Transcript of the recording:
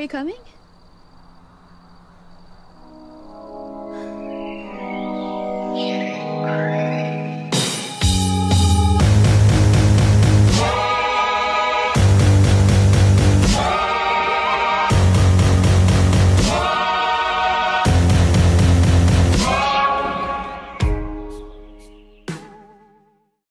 Are you coming?